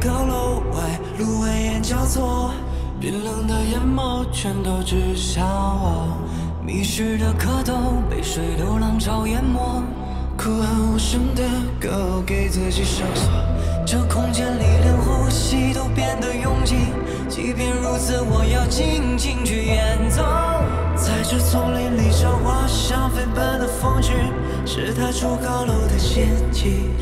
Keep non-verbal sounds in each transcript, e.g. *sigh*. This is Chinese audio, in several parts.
高楼外，路蜿蜒交错，冰冷的眼眸全都指向我。迷失的蝌蚪被水流浪潮淹没，哭喊无声的歌给自己上锁。这空间里连呼吸都变得拥挤，即便如此，我要静静去演奏。在这丛林里找花香飞奔的风趣，是踏出高楼的陷阱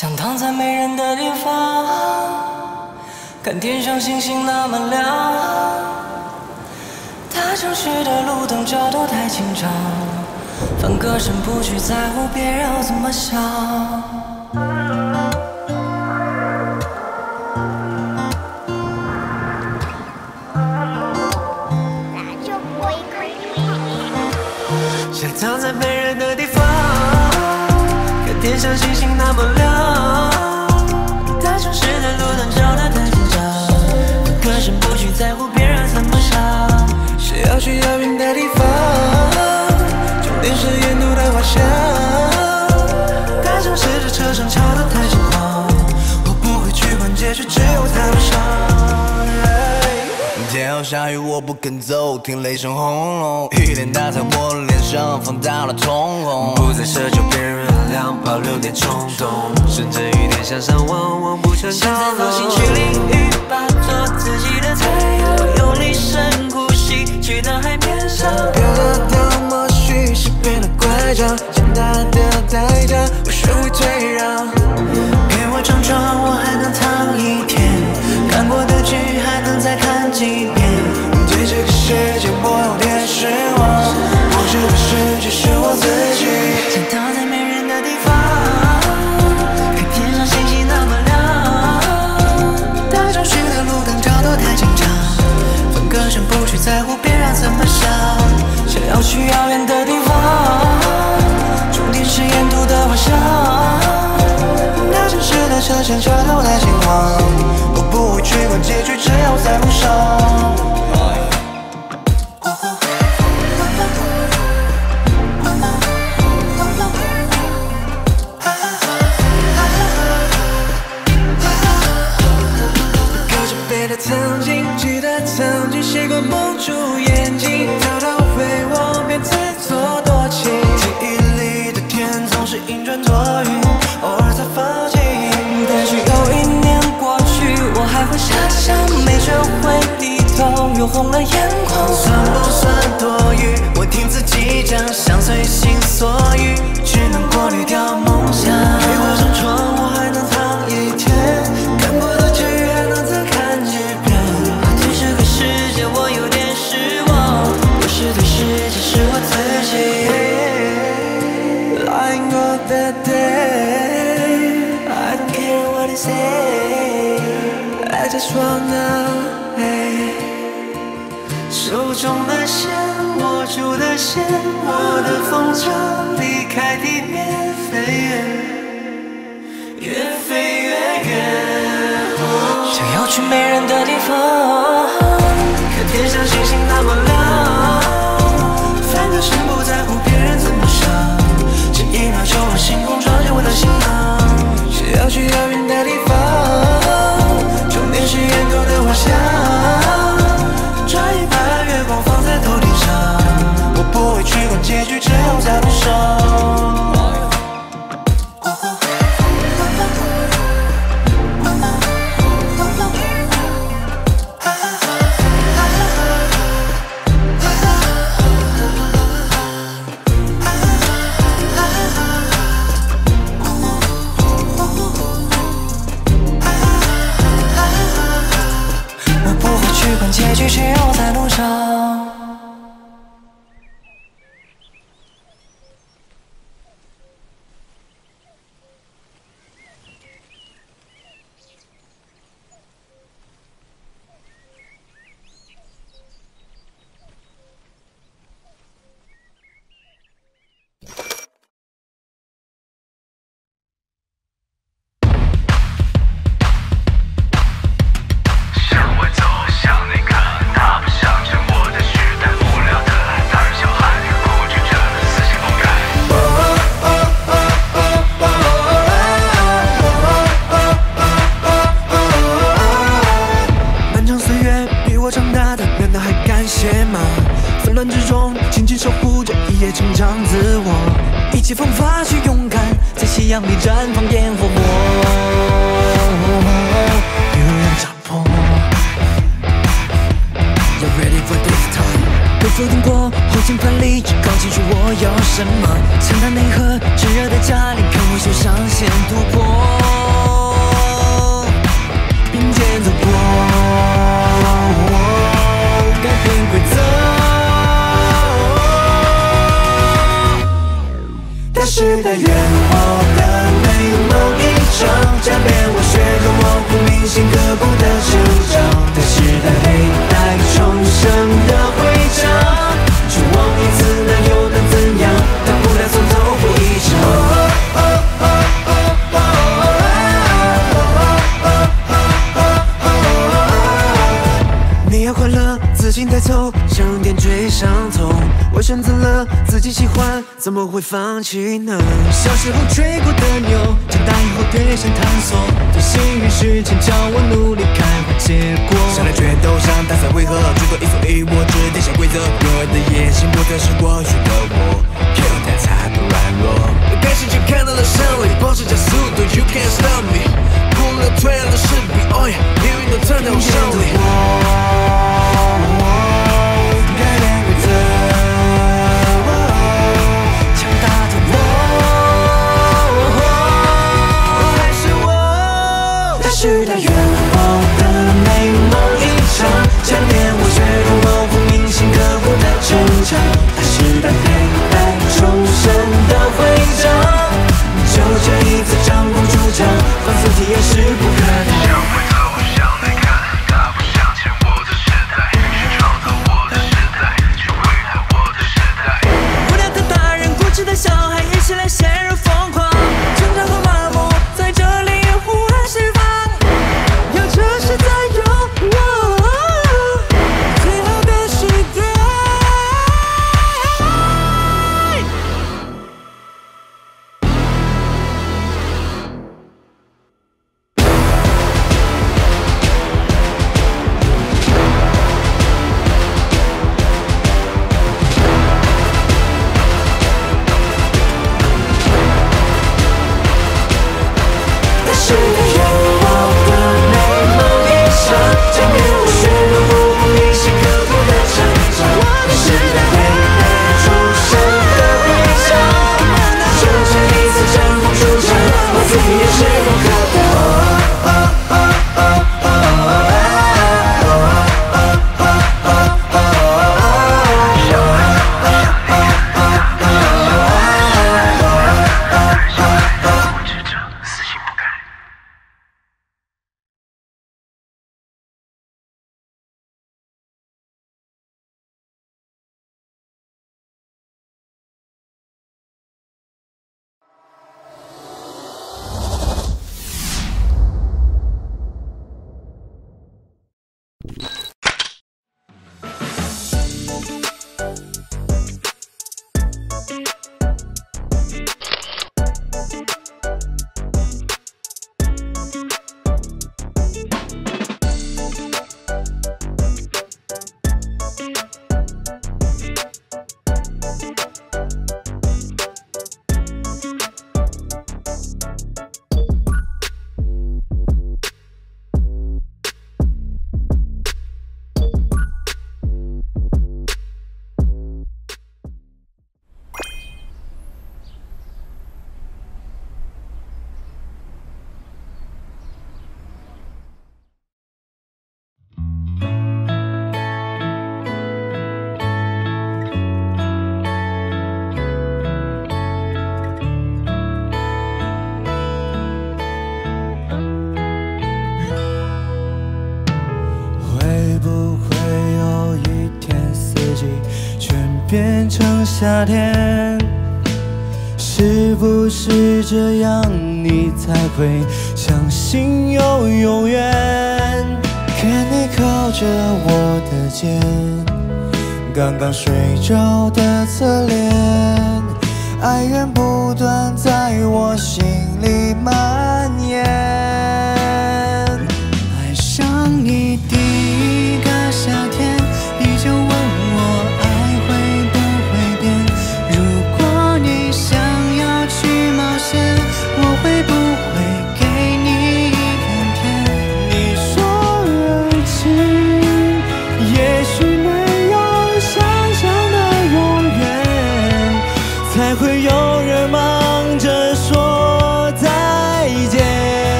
想躺在没人的地方，看天上星星那么亮。大城市的路灯照得太紧张，放歌声不去在乎别人要怎么想。想躺在没人的地方，看天上星星要去遥远的地方，终点是沿途的花香。大城市的车声吵得太轻狂，我不会去管结局，只有在路上。天要下雨，我不肯走，听雷声轰隆，雨点打在我脸上，放大了瞳孔。不再奢求别人原谅，保留点冲动，顺着雨点向上望，望不成长龙。放心去淋雨吧，做自己的太阳，用力生己去到海面上。又得到默许是变得乖张长大的代价我学会退让。给我张床我还能躺一天。看过的剧还能再看几遍。对这个世界我有点失望。不去在乎别人怎么想。想要去遥远的地方，终点是沿途的幻想。那城市的车厢车头太金黄，我不会去管结局，只要在路上。蒙住眼睛，偷偷回望便自作多情。记忆里的天总是阴转多云，偶尔才放晴。但是有一年过去，我还会遐想，没学会低头，又红了眼眶。算不算多余？我听自己讲，想随心所欲，只能过滤掉需要。一切方法去勇敢，在夕阳里绽放烟火。有人扎破。You're ready for this time？被否定过，后劲翻理智，搞清楚我要什么。强大内核，炙热的家里，看我秀上线突破。并肩走过，改变规则。时代愿我的美梦一场，改变我血肉模糊、铭心刻骨的成长。大时代黑带重生的徽章，绝望一次，那又能怎样？大不了从头活一场。你要快乐，自信带走，选择了自己喜欢，怎么会放弃呢？小时候追过的牛，长大以后越想探索。最幸运时间叫我努力开花结果。上来决斗上大赛为何？最多一所一我制定下规则。幼儿的野心不再是过去的我，有点才不软弱。开始就看到了胜利，保持加速度，You can't stop me。碰了退了势必，Oh yeah，命运都站在我手里。许的愿望的美梦一场，千年我却用刀斧铭心刻骨的挣扎，来世的黑白重生的徽章，就这一次掌不住掌，放肆体验世。夏天。是不是这样，你才会相信有永远？看你靠着我的肩，刚刚睡着的侧脸，爱源不断在我心里蔓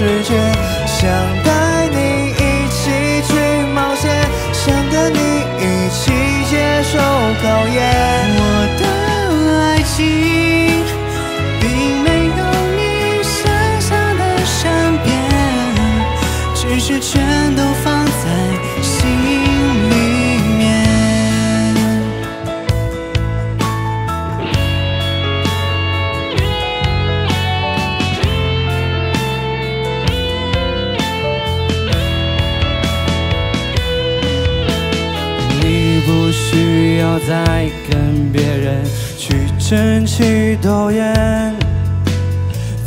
世界，想带你一起去冒险，想跟你一起接受考验。再跟别人去争奇斗艳，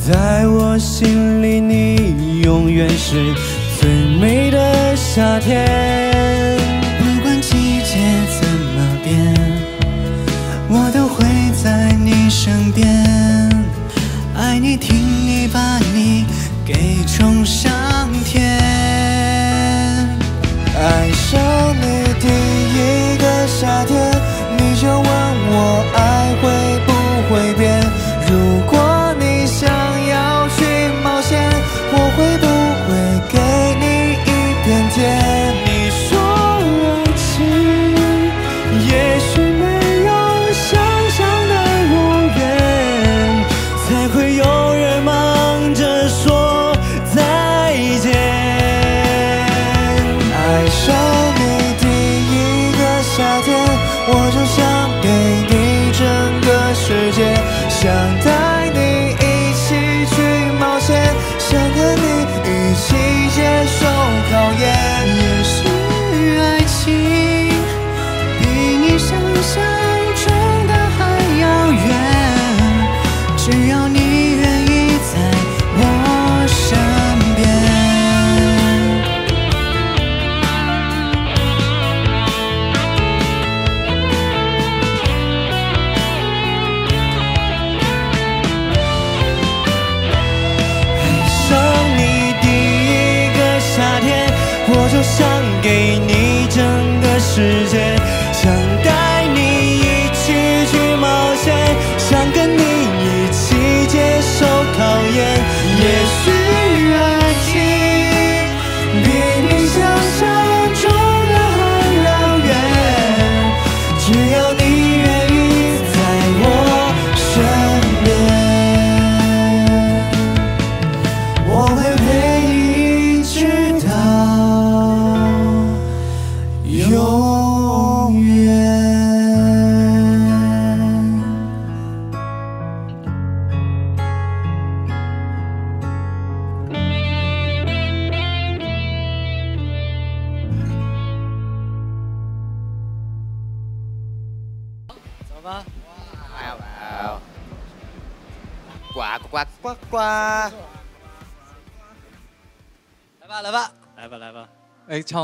在我心里你永远是最美的夏天。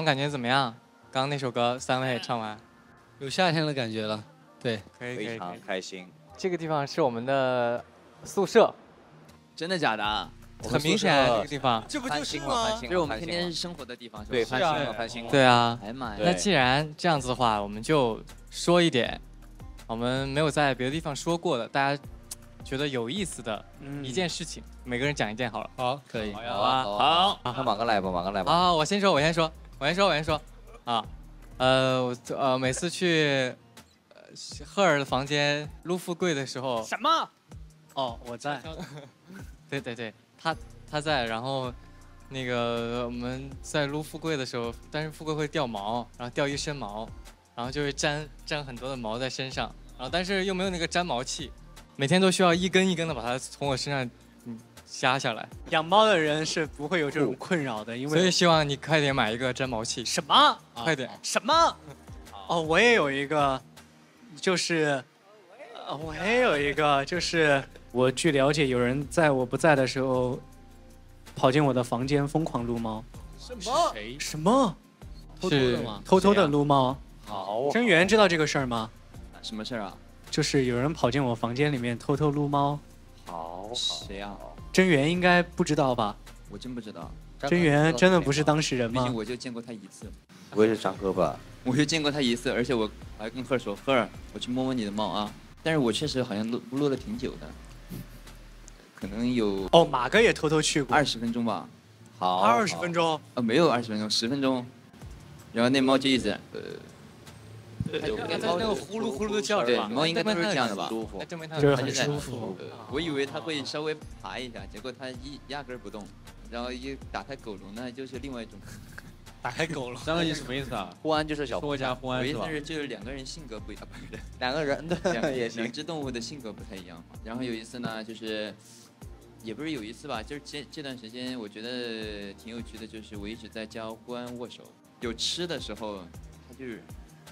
感觉怎么样？刚刚那首歌三位唱完，有夏天的感觉了。对，可以非常。开心。这个地方是我们的宿舍，真的假的啊？很明显这个地方。这翻新了，翻新了，就是我们天天生活的地方，对翻新啊了，翻新了。对啊，哎呀妈呀！那既然这样子的话，我们就说一点我们没有在别的地方说过的，大家觉得有意思的一件事情，每个人讲一件好了。好，可以。好好啊，好啊，那马哥来吧，马哥来吧。好，我先说，我先说，我先说，我先说啊，呃，我呃每次去呃赫尔的房间撸富贵的时候，什么？哦，我在。*laughs* 对对对，他他在，然后那个我们在撸富贵的时候，但是富贵会掉毛，然后掉一身毛，然后就会粘粘很多的毛在身上，然后但是又没有那个粘毛器，每天都需要一根一根的把它从我身上嗯掐下来，养猫的人是不会有这种困扰的，因为所以希望你快点买一个粘毛器，什么？快点，什么？*laughs* 哦，我也有一个，就是，呃，我也有一个，就是我据了解，有人在我不在的时候，跑进我的房间疯狂撸猫。什么？什么？偷偷的吗？偷偷的撸猫。好，真源知道这个事儿吗？什么事儿啊？就是有人跑进我房间里面偷偷撸猫。好，谁呀？真源应该不知道吧？我真不知道，真源真的不是当事人吗毕竟？我就见过他一次，不会是张哥吧？我就见过他一次，而且我还跟赫儿说，赫儿，我去摸摸你的猫啊。但是我确实好像录录了挺久的，可能有哦，马哥也偷偷去过，二十分钟吧。好，二十分钟。啊，没有二十分钟，十分钟。然后那猫就一直，呃，它在那个呼噜呼噜的叫是对，吧？猫应该都是这样的吧？就是很舒服。呃我以为它会稍微爬一下，结果它一压根儿不动。然后一打开狗笼呢，就是另外一种。*laughs* 打开狗笼。三个，你什么意思啊？*laughs* 呼安就是小说我家呼安是吧我意思？是就是两个人性格不一样，*laughs* 两个人两对也行两。只动物的性格不太一样嘛。然后有一次呢，就是也不是有一次吧，就是这这段时间我觉得挺有趣的，就是我一直在教呼安握手，有吃的时候，它就是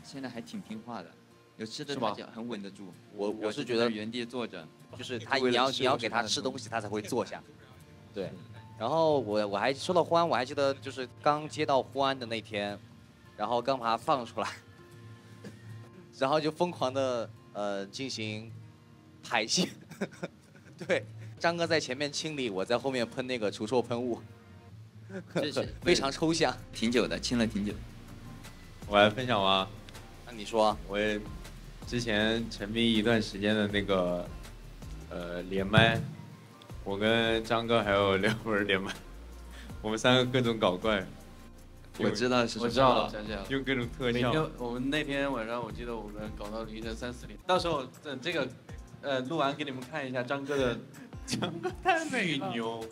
现在还挺听话的，有吃的很稳得住。我我是觉得原地坐着，就是他，你要你要给他吃东西，他才会坐下。*laughs* 对，然后我我还说到呼安，我还记得就是刚接到呼安的那天，然后刚把它放出来，*laughs* 然后就疯狂的呃进行排泄。*laughs* 对，张哥在前面清理，我在后面喷那个除臭喷雾，这是非常抽象。挺久的，亲了挺久。我来分享吗？那你说，我也之前沉迷一段时间的那个呃连麦，我跟张哥还有刘文连麦，*laughs* 我们三个各种搞怪，我知道是什么我知道了想起来了。用各种特每效。天我们那天晚上，我记得我们搞到凌晨三四点。到时候等这个，呃，录完给你们看一下张哥的，*laughs* 张哥太美牛，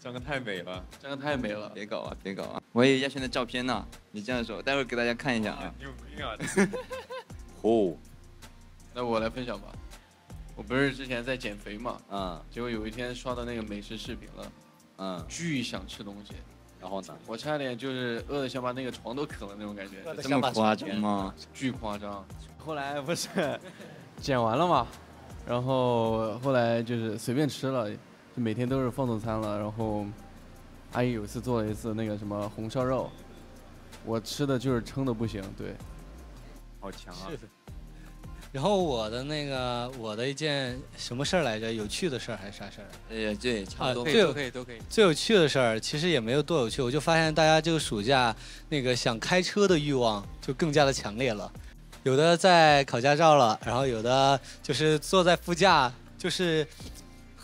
张哥太美了，张哥太美了。别搞啊，别搞啊！我还有亚轩的照片呢，你这样说，待会儿给大家看一下啊。你有病啊！哦，*laughs* 那我来分享吧。我不是之前在减肥嘛，嗯结果有一天刷到那个美食视频了，嗯，巨想吃东西，然后呢？我差点就是饿的想把那个床都啃了那种感觉，这么夸张吗？巨夸张。后来不是 *laughs* 减完了嘛，然后后来就是随便吃了，就每天都是放纵餐了。然后阿姨有一次做了一次那个什么红烧肉，我吃的就是撑的不行，对。好强啊！然后我的那个我的一件什么事儿来着？有趣的事儿还是啥事儿？呃，对，差不多。可以对都可以都可以。最有趣的事儿其实也没有多有趣，我就发现大家这个暑假那个想开车的欲望就更加的强烈了，有的在考驾照了，然后有的就是坐在副驾，就是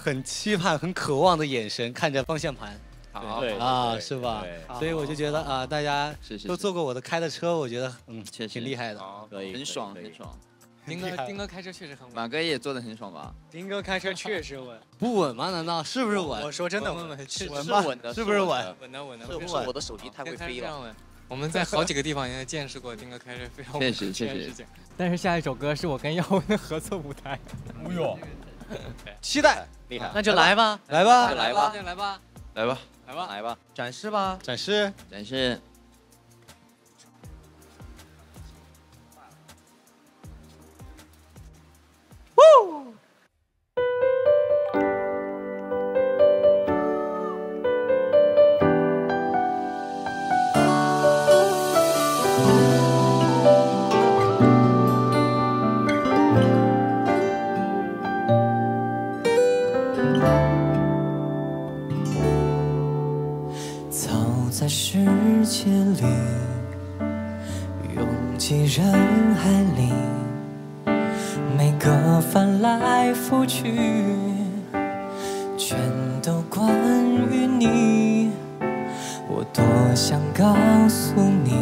很期盼、很渴望的眼神看着方向盘好，对啊，是吧？所以我就觉得啊，大家都坐过我的开的车，我觉得嗯确实挺厉害的。可以，很爽，很。爽。丁哥丁哥开车确实很稳。马哥也坐得很爽吧？丁哥开车确实稳，*laughs* 不稳吗？难道是不是稳？我说真的稳，稳稳是稳的，是不是稳？稳的稳的，是不是我的手机太会飞了？我们在好几个地方也见识过丁哥开车非常稳确实确实。但是下一首歌是我跟耀文的合作舞台。哎呦，期待，厉害，那就来吧。来吧就，来吧，来吧，来吧，来吧。来吧。展示吧，展示。展示。走人海里每个翻来覆去全都关于你。我多想告诉你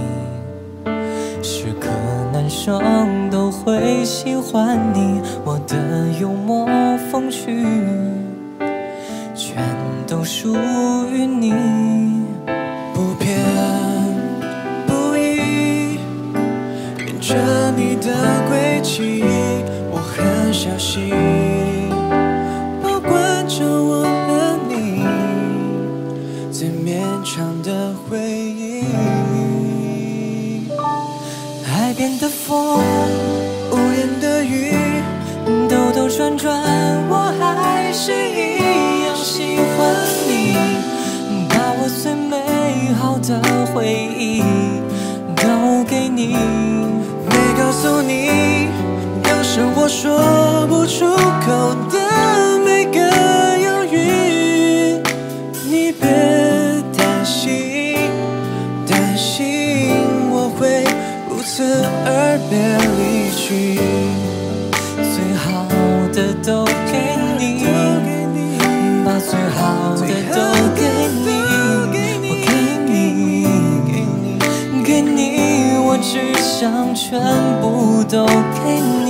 是个男生都会喜欢你我的幽默风趣全都属于你。小心保管着我和你最绵长的回忆海边的风屋檐的雨兜兜转转我还是一样喜欢你。把我最美好的回忆都给你没告诉你。我说不出口的每个犹豫，你别担心，担心我会不辞而别离去，最好的都给你，把最好的都给你，我给你，给你，我只想全部都给你。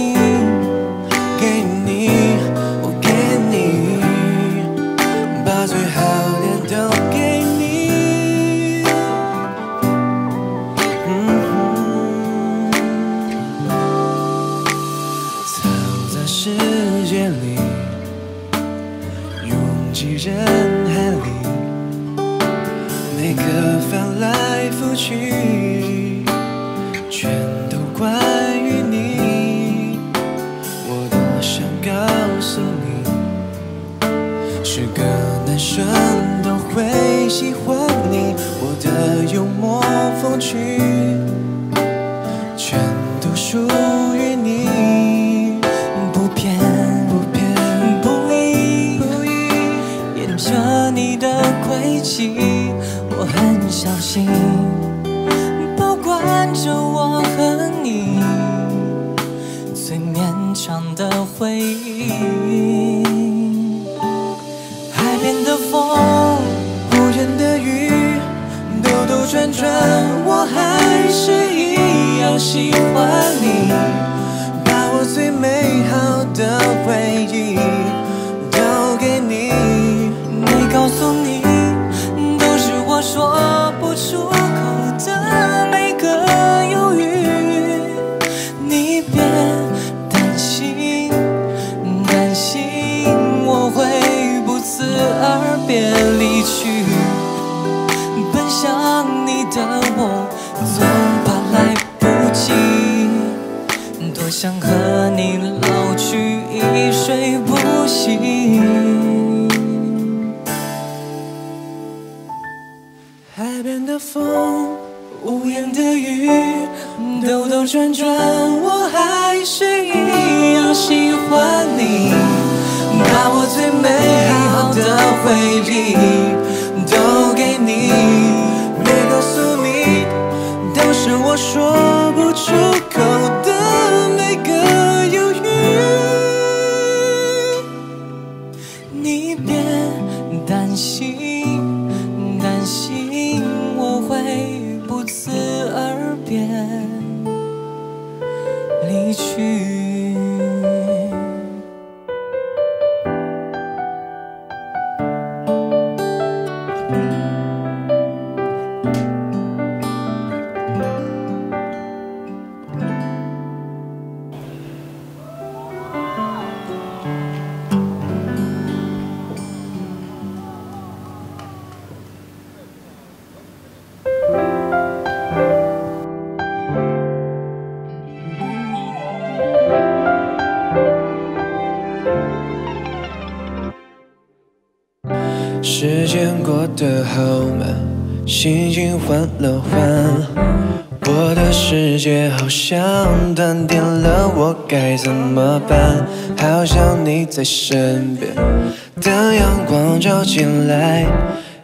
醒来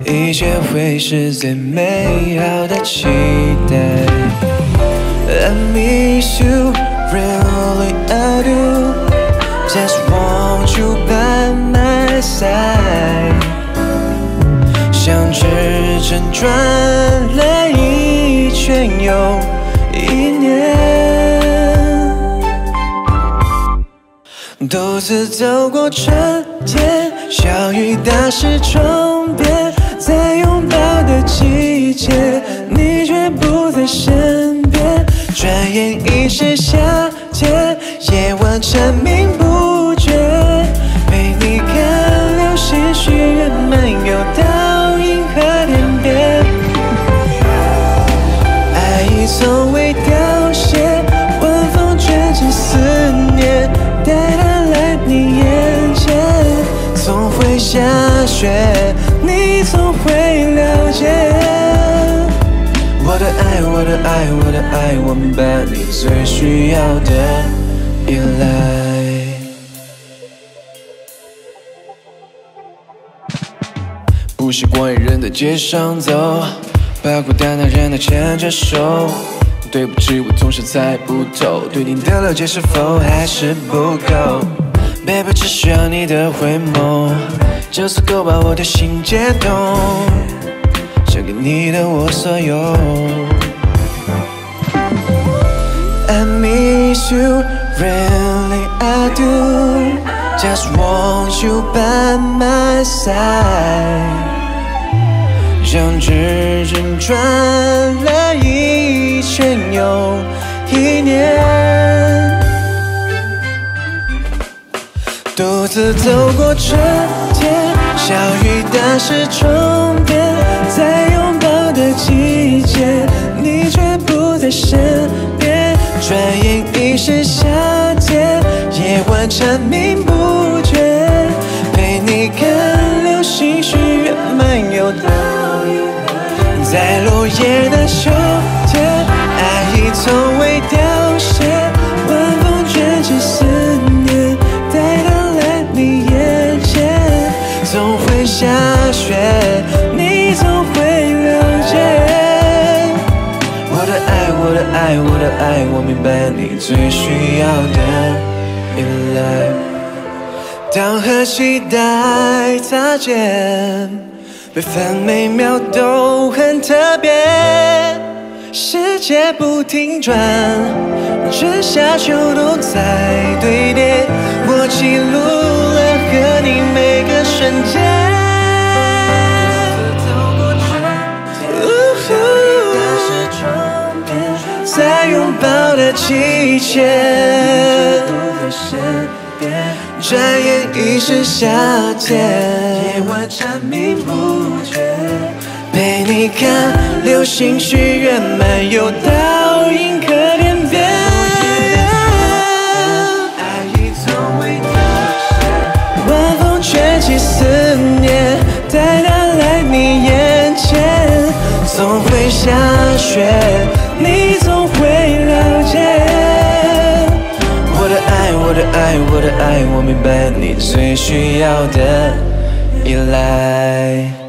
一切会是最美好的期待 i miss you really i do just want you by my side 像指针转了一圈又一年独自走过春天小雨打湿窗边在拥抱的季节你却不在身边。转眼已是夏天夜晚蝉鸣不你总会了解。我的爱，我的爱，我的爱，我明白你最需要的依赖。不习惯一人在街上走，把孤单的人都牵着手。对不起，我总是猜不透，对你的了解是否还是不够？Baby，只需要你的回眸，就足够把我的心解冻，想给你的我所有。I miss you, really I do. Just want you by my side. 让指针转了一圈又一年，独自走过春天，小雨打湿窗边，在拥抱的季节，你却不在身边。转眼已是夏天，夜晚蝉鸣不绝，陪你看流星许愿，漫游到银河。在落叶的秋天，爱已从未凋下雪，你总会了解。我的爱，我的爱，我的爱，我明白你最需要的依赖。当和期待擦肩，每分每秒都很特别。世界不停转，春夏秋冬在堆叠，我记录了和你每个瞬间。抱的季节，转眼已是夏天，夜晚蝉鸣不绝，陪你看流星许愿，漫游到银河天边。爱已从未凋谢，晚风卷起思念，带它来你眼前，总会下雪，我的爱，我明白你最需要的依赖。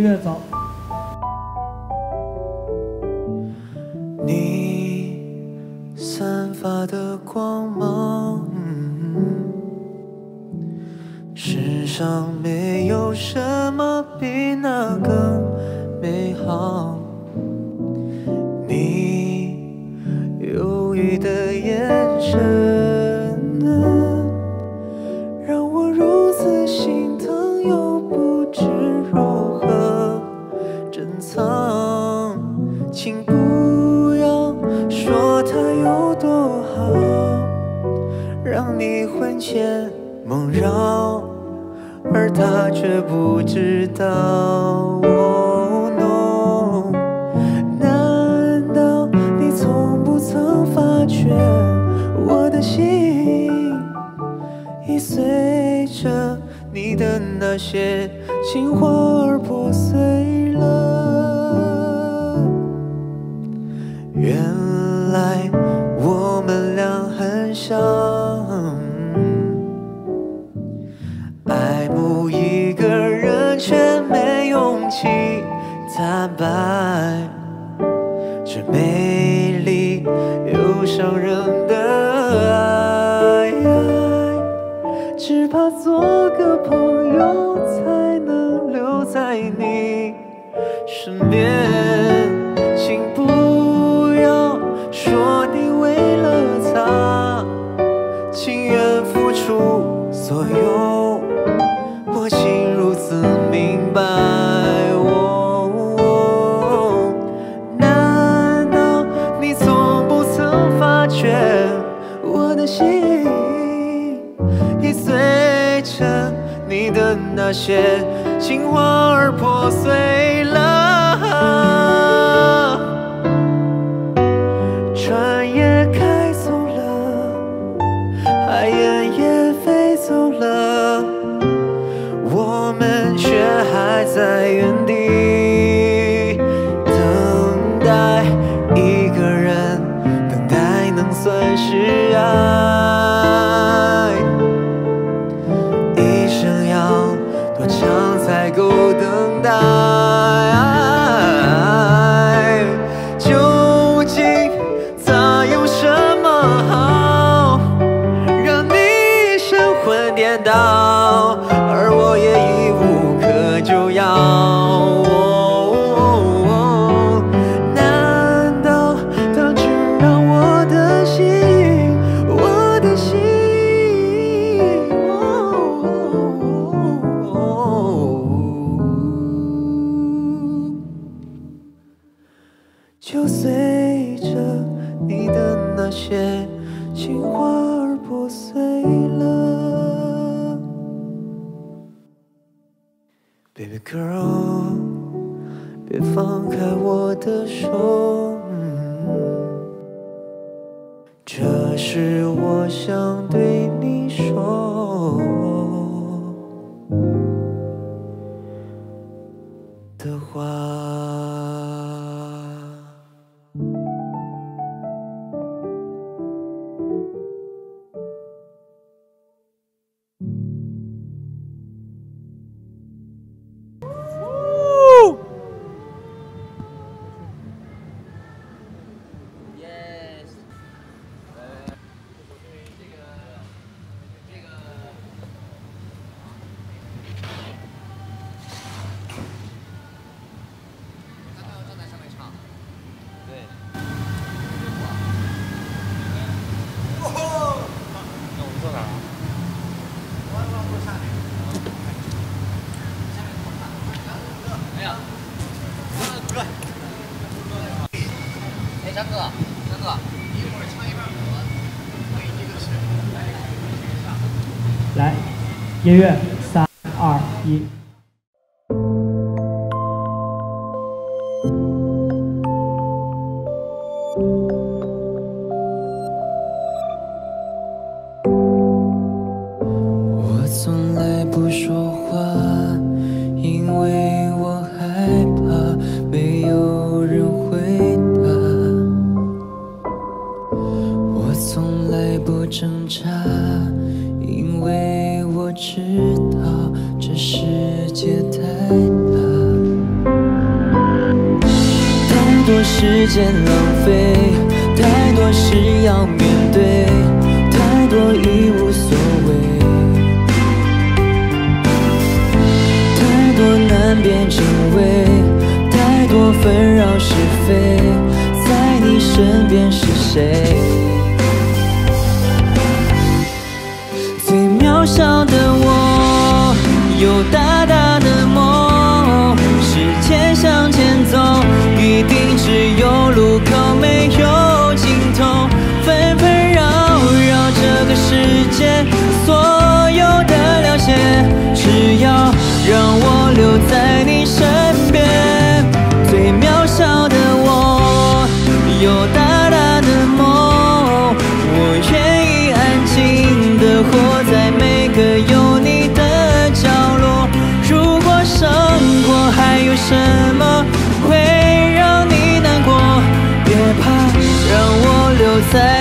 越早。你散发的光芒，世上没有什写情话。那些情话而破碎。着你的那些情话而破碎了。Baby girl 别放开我的手。这是我想对你说。音乐。say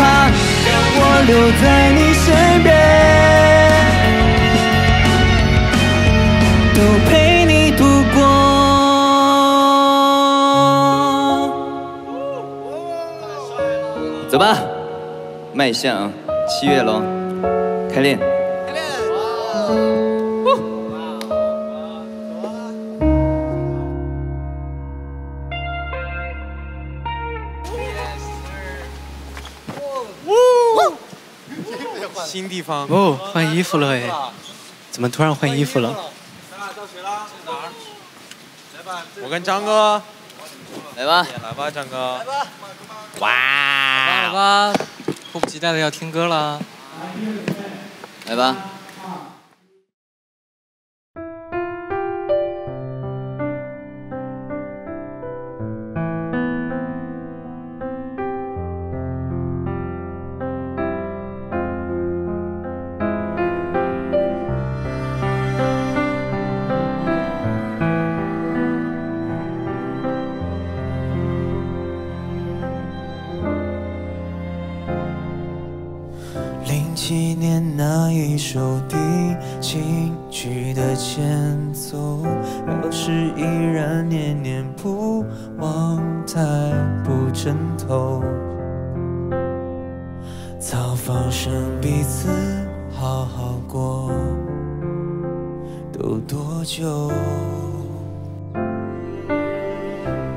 怕，让我留在你身边，都陪你度过。走吧，迈向七月喽，开练。方。哦，换衣服了哎，怎么突然换衣服了？我跟张哥，来吧，来吧，张哥，来吧，哇，来吧，迫不及待的要听歌了，来吧。一首低情曲的前奏，要是依然念念不忘，太不称头。早放生彼此好好过，都多久？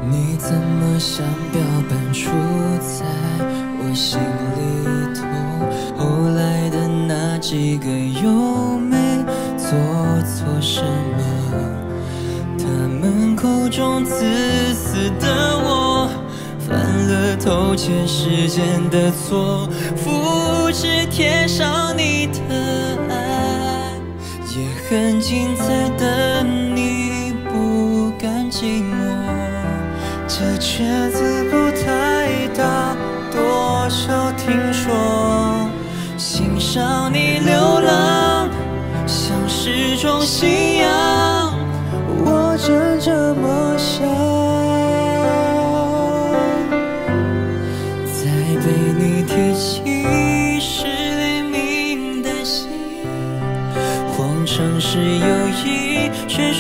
你怎么像标本杵在我心里头？后来几个又没做错什么？他们口中自私的我，犯了偷窃时间的错，复制贴上你的爱，也很精彩的你不甘寂寞。这圈子不太大，多少听说，欣赏你流浪，像是种信仰。我真这么想，在被你提起时连名的心，谎称是友谊，却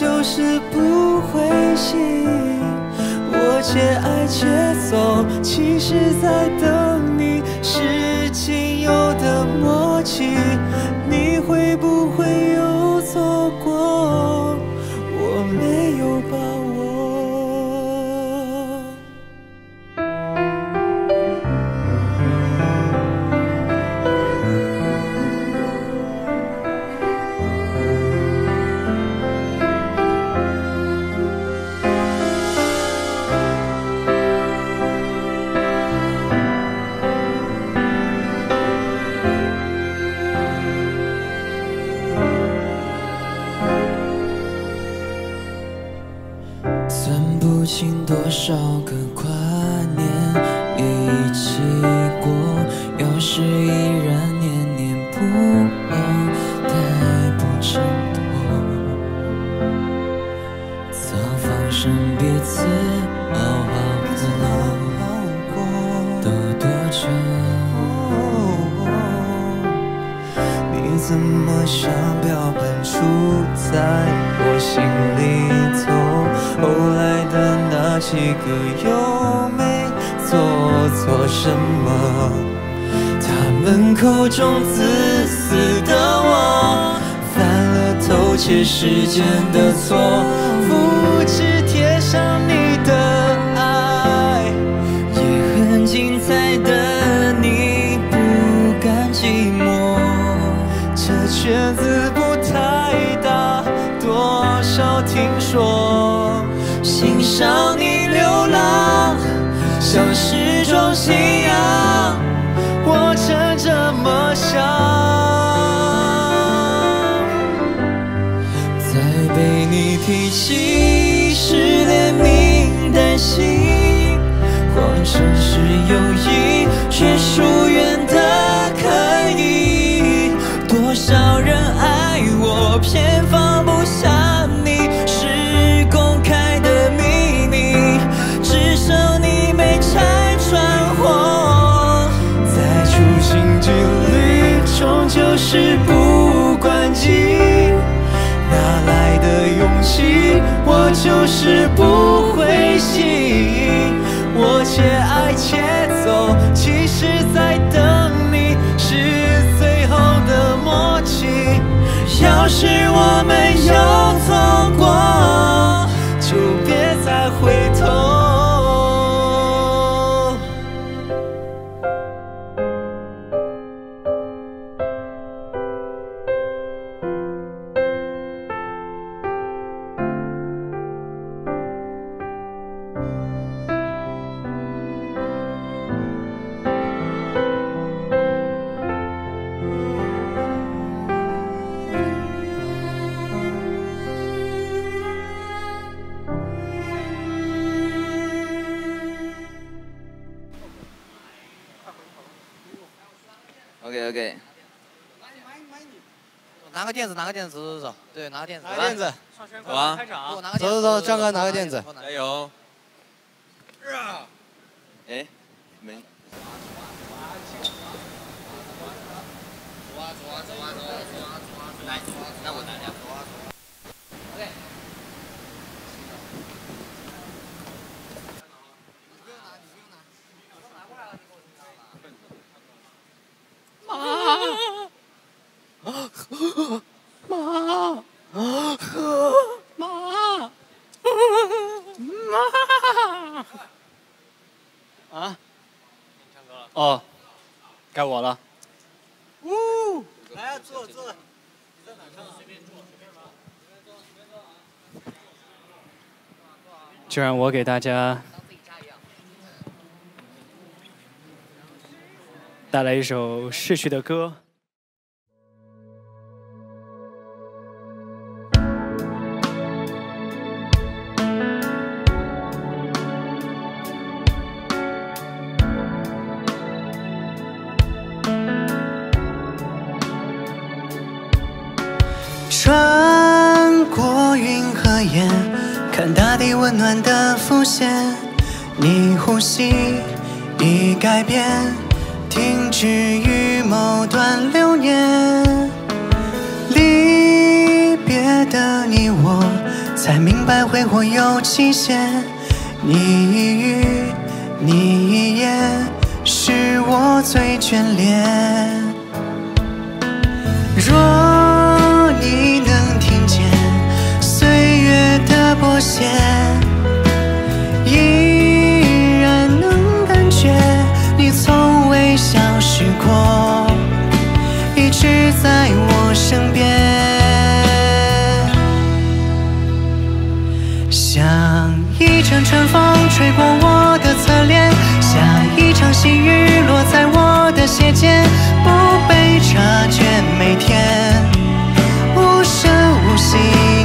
就是不灰心。我且爱且走，其实在等你，是仅有的默契。你会不会很精彩的你不甘寂寞，这圈子不太大，多少听说，欣赏你流浪，像是种信仰。我曾这么想，再被你提起是不灰心。我且爱且走，其实在等你，是最后的默契。要是我没有错垫子，走走走。对，拿个垫子。拿个垫子走啊！走走走，张哥拿个垫子。加油！哎，没。来，那我拿两个。OK。妈，*laughs* 妈，妈，妈，啊？哦，该我了。呜，来坐坐。就让我给大家带来一首逝去的歌。眼，看大地温暖的浮现。你呼吸已改变，停止于某段流年。离别的你我，才明白挥霍有期限。你一语，你一言，是我最眷恋。若春风吹过我的侧脸，像一场细雨落在我的鞋尖，不被察觉，每天无声无息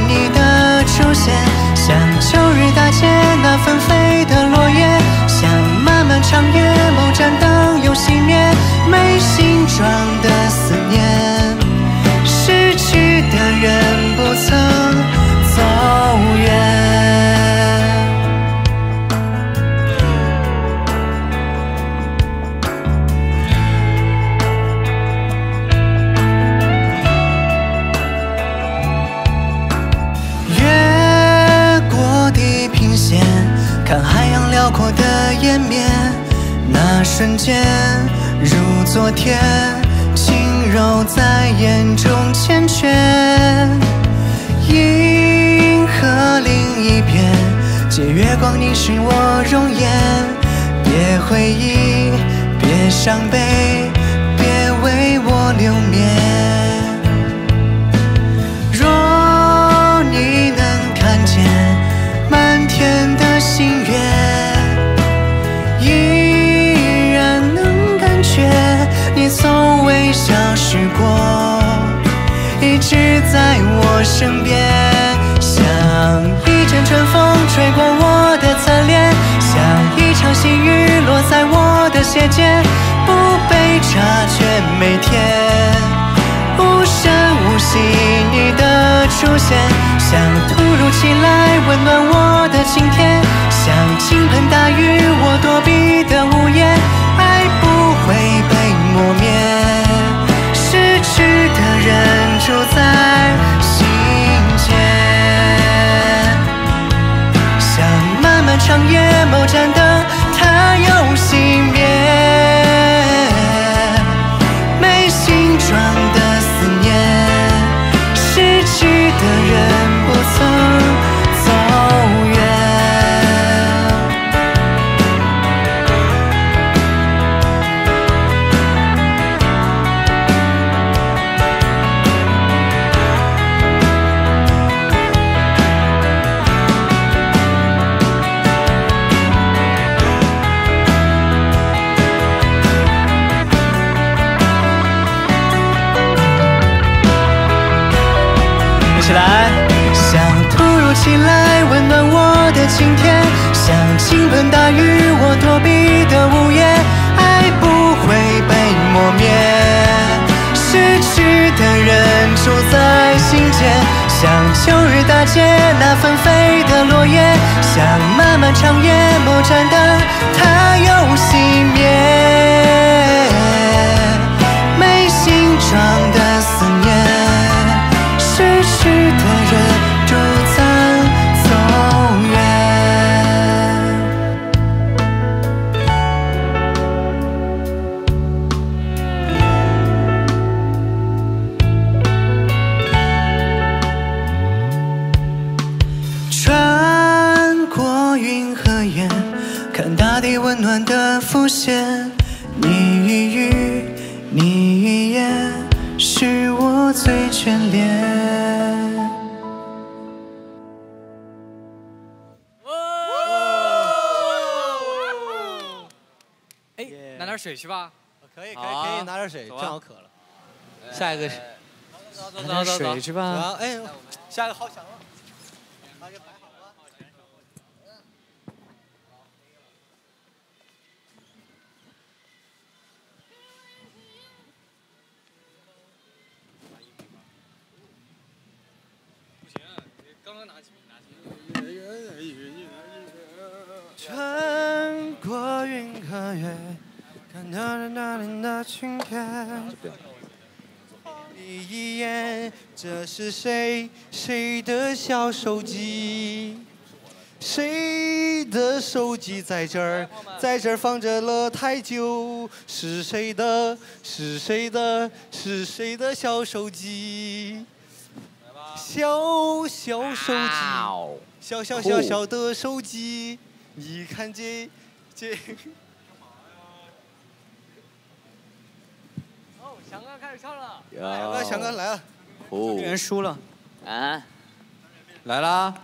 你的出现，像秋日大街那纷飞的落叶，像漫漫长夜某盏灯又熄灭，没形状的思念，瞬间如昨天，轻柔在眼中缱绻。银河另一边，借月光凝视我容颜。别回忆，别伤悲，别为我留眠。若你能看见满天的星月，身边，像一阵春风吹过我的侧脸，像一场细雨落在我的鞋尖，不被察觉，每天。无声无息，你的出现像突如其来温暖我的晴天，像倾盆大雨我躲避走走走水去吧哎，下一个好响了。刚刚拿起拿起。穿过云和月，看到了那年的晴天。你一眼，这是谁？谁的小手机？谁的手机在这儿？在这儿放着了太久，是谁的？是谁的？是谁的小手机？小小手机，小小小小的手机，你看这这。哦，翔哥开始唱了。翔哥，来了，哦这个人输了。啊，来啦，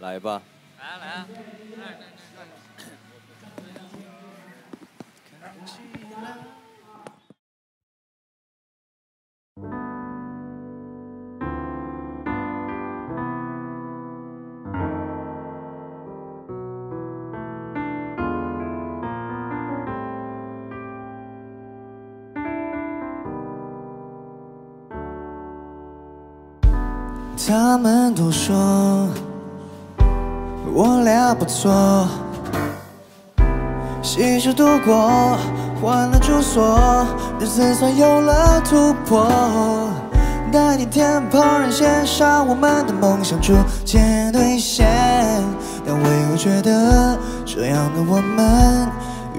来吧。来啊来啊！他们都说我俩不错，携手度过，换了住所，日子算有了突破。代替天旁人线上，我们的梦想逐渐兑现，但为何觉得这样的我们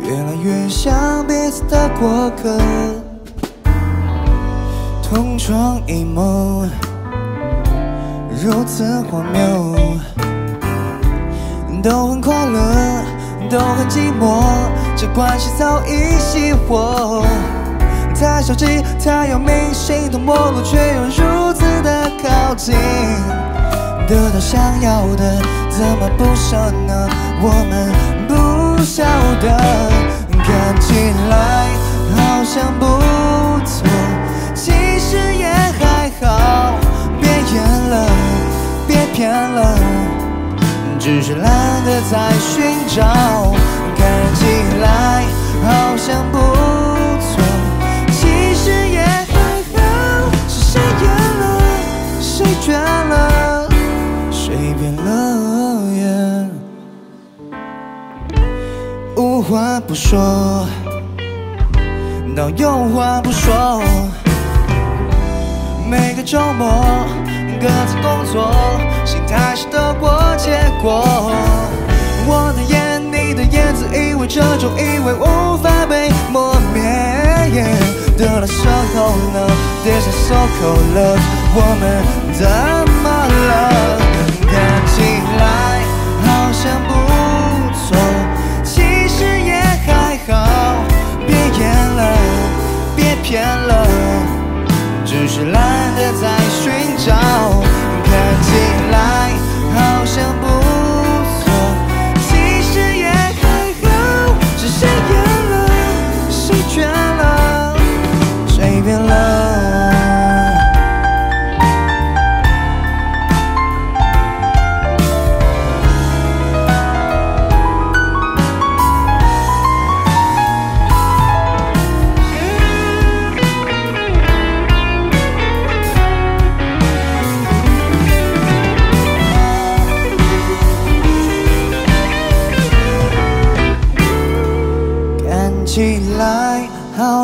越来越像彼此的过客，同床异梦，如此荒谬，都很快乐，都很寂寞，这关系早已熄火。太消极，太有名，形同陌路，却又如此的靠近。得到想要的，怎么不舍呢？我们不晓得，看起来好像不错，其实也还好。骗了，别骗了，只是懒得再寻找。看起来好像不错，其实也还好。是谁演了，谁倦了，谁变了耶？无话不说，到有话不说。每个周末各自工作，心态是得过且过。我的眼，你的眼，自以为这种以为无法被磨灭。得了伤口了，跌下手口了，我们怎么了？看起来好像不错，其实也还好。别演了，别骗了。只是懒得再寻找，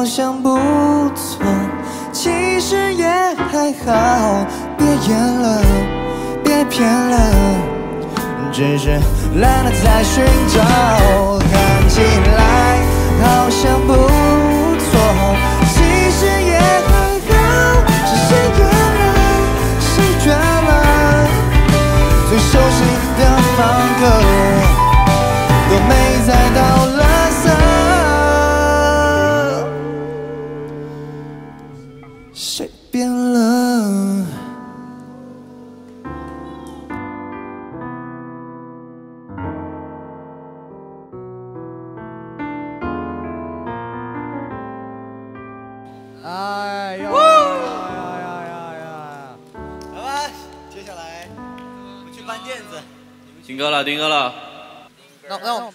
想不错，其实也还好。别演了，别骗了，只是懒得再寻找。看起来那那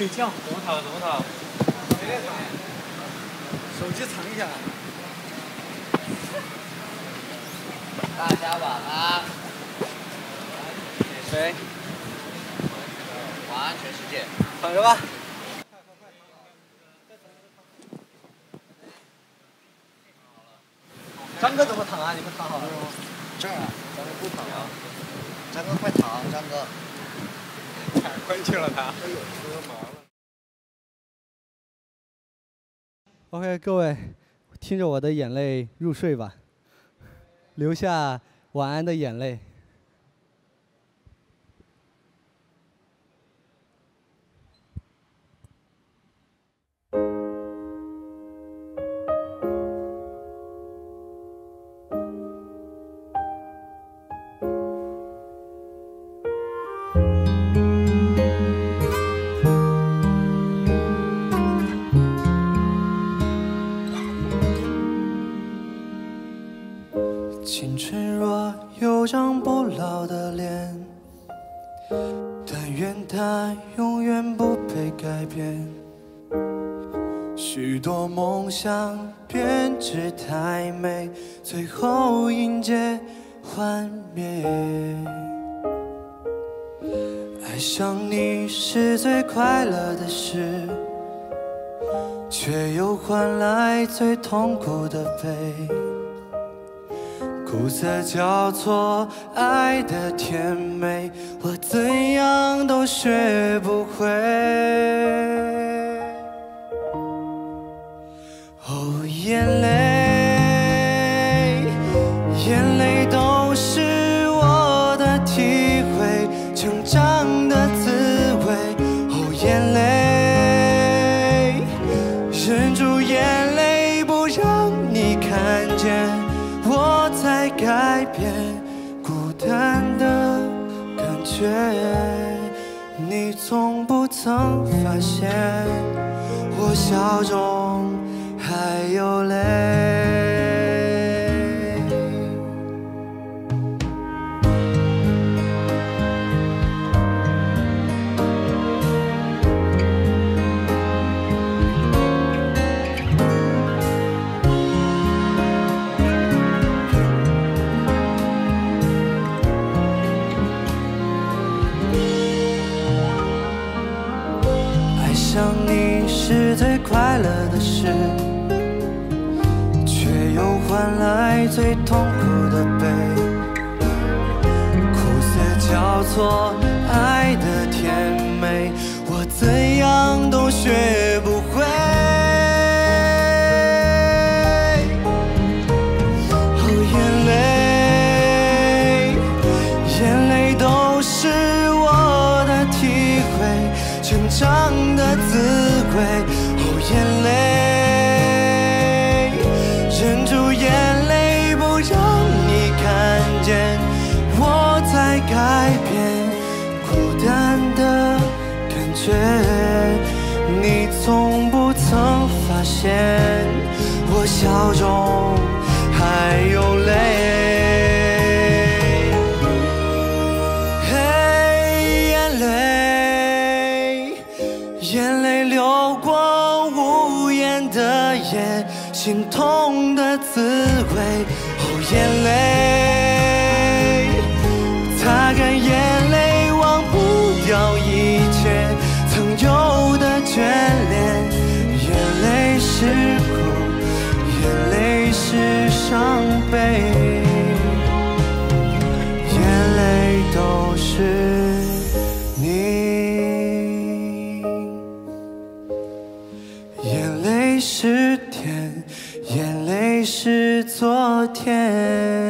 睡觉。怎么躺？怎么躺？手机藏一下。大家晚安。谁？晚安，全世界。躺着吧。张哥怎么躺啊？你们躺好了是吗？这儿啊，咱们不躺啊。张哥快躺，张哥。太困 *laughs* 去了他。哎呦，ok 各位听着我的眼泪入睡吧留下晚安的眼泪。痛还有泪。嘿眼泪眼泪流过无言的夜心痛的滋味。哦眼泪。伤悲眼泪都是你。眼泪是天眼泪是昨天。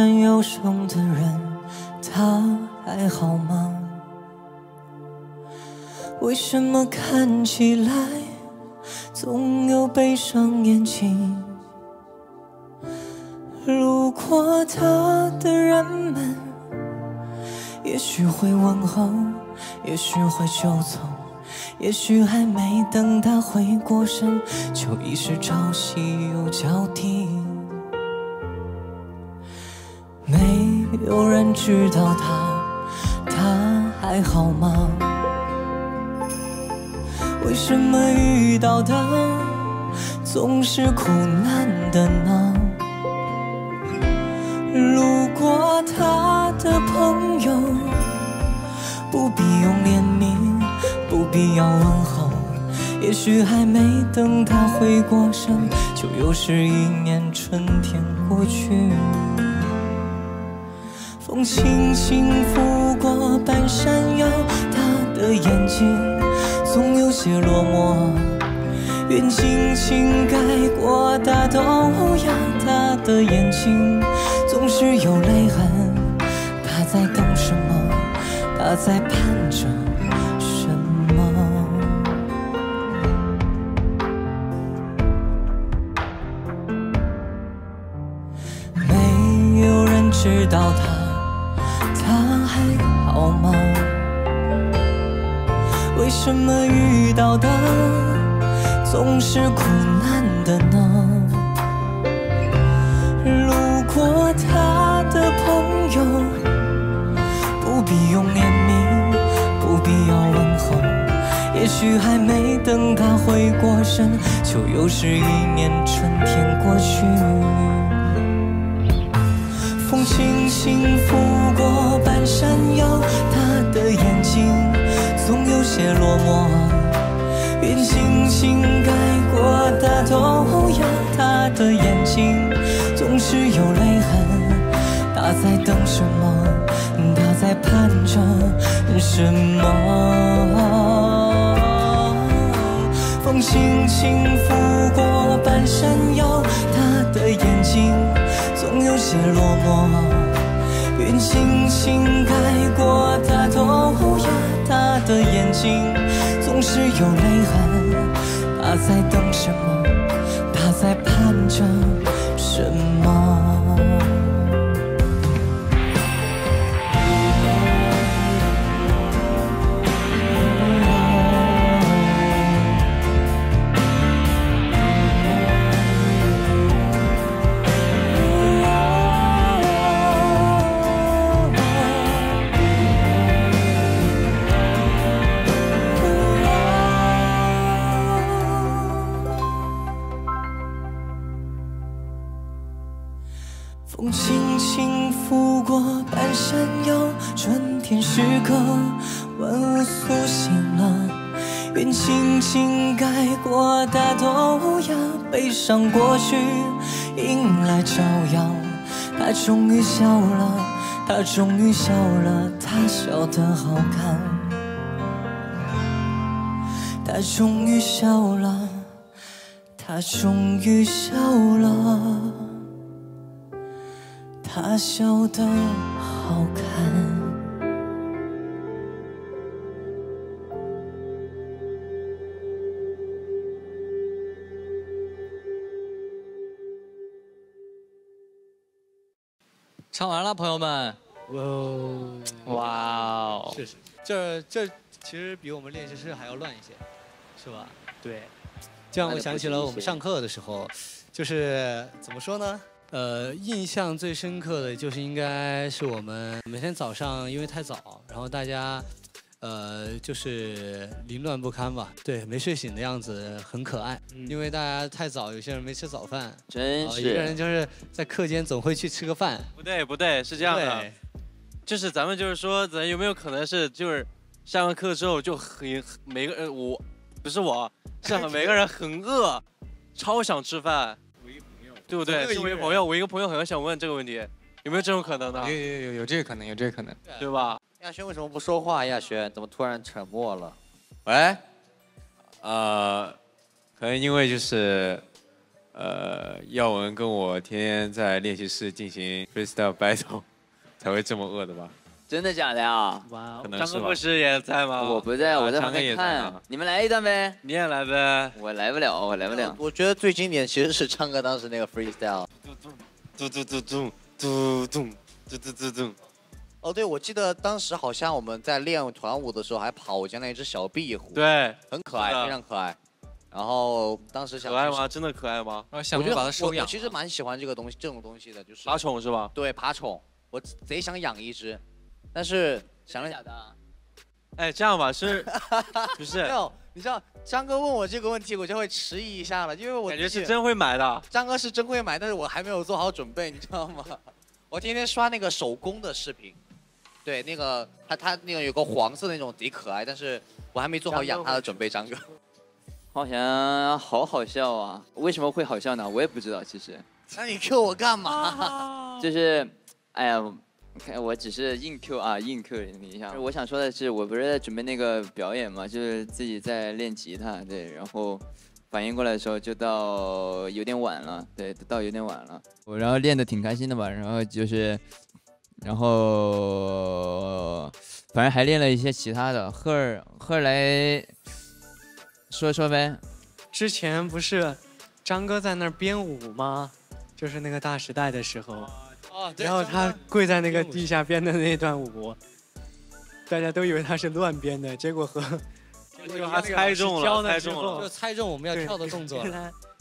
身忧伤的人，他还好吗？为什么看起来总有悲伤眼睛？路过他的人们，也许会问候，也许会就走，也许还没等他回过神，就已是朝夕又交替。没有人知道他，他还好吗？为什么遇到的总是苦难的呢？路过他的朋友，不必用怜悯，不必要问候。也许还没等他回过神，就又是一年春天过去。风轻轻拂过半山腰，他的眼睛总有些落寞。云轻轻盖过大豆芽，他的眼睛总是有泪痕。他在等什么？他在盼着什么？没有人知道他，吗？为什么遇到的总是苦难的呢？路过他的朋友，不必用怜悯，不必要问候。也许还没等他回过神，就又是一年春天过去。风轻轻拂过半山腰，他的眼睛总有些落寞。云轻轻盖过大豆芽，他的眼睛总是有泪痕。他在等什么？他在盼着什么？风轻轻拂过半山腰，他的眼睛总有些落寞。云轻轻盖过大豆芽，他的眼睛总是有泪痕。他在等什么？他在盼着什么？悲伤过去，迎来朝阳。他终于笑了，他终于笑了，他笑得好看。他终于笑了，他终于笑了。他笑得好看。唱完了，朋友们。哇哦！是是，这这其实比我们练习室还要乱一些，是吧？对。这让我想起了我们上课的时候，就是怎么说呢？呃，印象最深刻的就是应该是我们每天早上因为太早，然后大家呃就是凌乱不堪吧，对，没睡醒的样子很可爱，因为大家太早，有些人没吃早饭，真是呃一个人就是在课间总会去吃个饭，不对不对，是这样的，就是咱们就是说，咱有没有可能是就是上完课之后就很每个人我不是我，是很 *laughs* 每个人很饿，超想吃饭，对不对？总有一个人是我一个朋友，我一个朋友很想问这个问题，*laughs* 有没有这种可能呢？有有有有这个可能，有这个可能，对吧？亚轩为什么不说话？亚轩怎么突然沉默了？喂，呃，可能因为就是，呃，耀文跟我天天在练习室进行 freestyle battle，*laughs* 才会这么饿的吧？真的假的呀？哇可能是吧张哥不。是也在吗？我不在，我在旁边看在啊。你们来一段呗？你也来呗？我来不了，我来不了。我觉得最经典其实是唱歌当时那个 freestyle。嘟嘟嘟嘟嘟嘟嘟嘟嘟嘟。哦，对，我记得当时好像我们在练团舞的时候还跑进了一只小壁虎，对，很可爱，非常可爱。然后当时想可爱吗？真的可爱吗？我觉得我我其实蛮喜欢这个东西，这种东西的，就是爬宠是吧？对，爬宠，我贼想养一只，但是想了想，哎，这样吧，是，*laughs* 不是没？有，你知道张哥问我这个问题，我就会迟疑一下了，因为我感觉是真会买的。张哥是真会买，但是我还没有做好准备，你知道吗？我天天刷那个手工的视频，对，那个他他那个有个黄色的那种贼可爱，但是我还没做好养它的准备。张哥，好像好好笑啊！为什么会好笑呢？我也不知道，其实那你 Q 我干嘛？就是，哎呀，看我只是硬 Q 啊，硬 Q 你一下。我想说的是，我不是在准备那个表演嘛，就是自己在练吉他，对，然后反应过来的时候就到有点晚了，对，到有点晚了。我然后练的挺开心的吧，然后就是，然后反正还练了一些其他的。赫尔赫尔来说说呗。之前不是张哥在那儿编舞吗？就是那个大时代的时候，哦然后他跪在那个地下编的那段舞，大家都以为他是乱编的，结果和结果他猜中了猜中了就猜中我们要跳的动作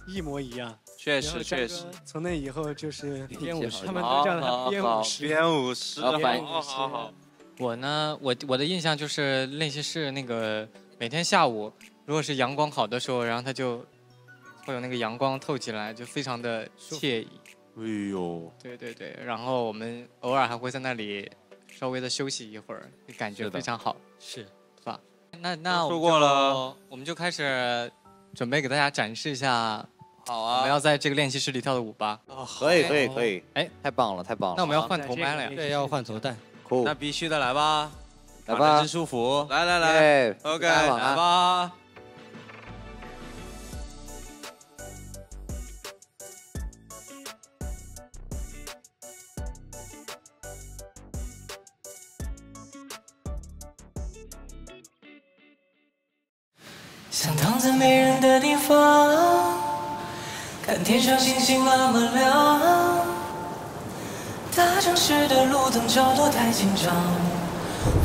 一模一样。*laughs* 确实确实从那以后就是 *laughs* 编舞师，他们好都叫他好好编舞师。编舞师编好舞师好好我呢，我我的印象就是练习室那个每天下午，如果是阳光好的时候，然后他就会有那个阳光透进来，就非常的惬意。哎呦，对对对，然后我们偶尔还会在那里稍微的休息一会儿，感觉非常好，是是吧？那那我说们就过了，我们就开始准备给大家展示一下，好啊。我们要在这个练习室里跳的舞吧。可以可以可以，哎，太棒了太棒了。那我们要换头麦了呀？对，要换头带。酷。那必须的，来吧，来吧。真舒服，来来来，OK，来吧。想躺在没人的地方，看天上星星那么亮。大城市的路灯照落太紧张，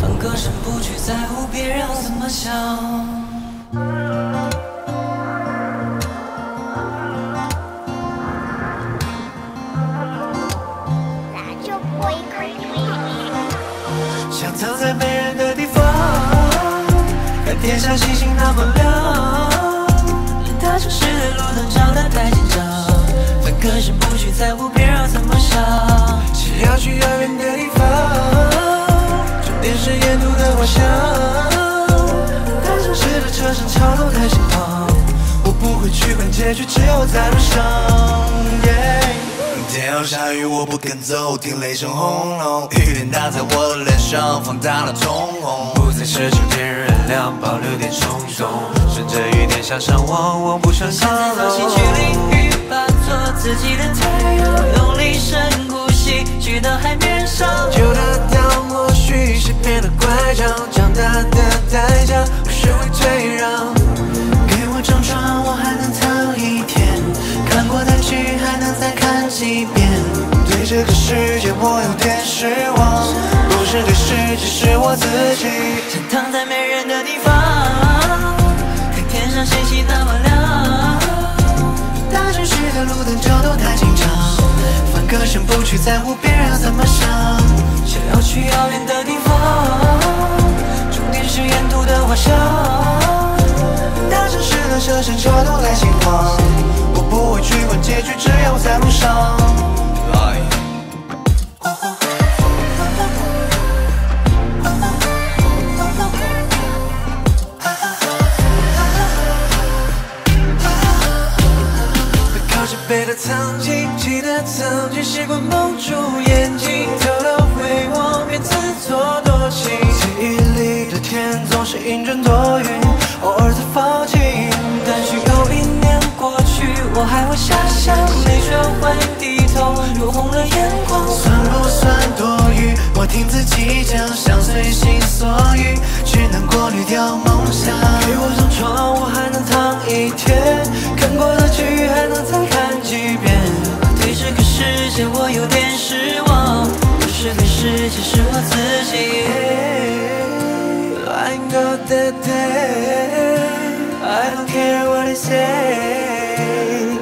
放歌声不去在乎别人怎么想。想躺在没，天上星星那么亮。大城市的路灯照得太紧张，分歌声不去在乎别人怎么想。想要去遥远的地方，终点是沿途的花香。大城市的车声吵动太心慌，我不会去管结局，只有在路上。Yeah 天要下雨，我不敢走，听雷声轰隆，雨点打在我的脸上，放大了瞳孔。不再奢求天日亮，保留点冲动，顺着雨点向上望，我不想现在放弃去淋雨，把做自己的太阳，用力深呼吸，去到海面上。就得到或许，谁变得乖张，长大的代价，不学会退让。给我张床，这个世界我有点失望，不是对世界，是我自己。想躺在没人的地方，看天上星星那么亮。大城市的路灯照都太紧张，放歌声不去在乎别人怎么想。想要去遥远的地方，终点是沿途的花香。大城市的车声吵动太心慌，我不会去管结局，只要在路上。背靠着背的曾经，记得曾经习惯蒙住眼睛，偷偷回望，别自作多情。记忆里的天总是阴转多云，偶尔在放晴。但是又一年过去，我还会遐想，你却会低头，入红了眼眶。算不算多余？我听自己讲，想随心所欲，只能过滤掉梦想。给我张床，我还能躺一天，看过的剧还能再看几遍。对这个世界我有点失望，不是对世界，是我自己。I know that day, I don't care what they say,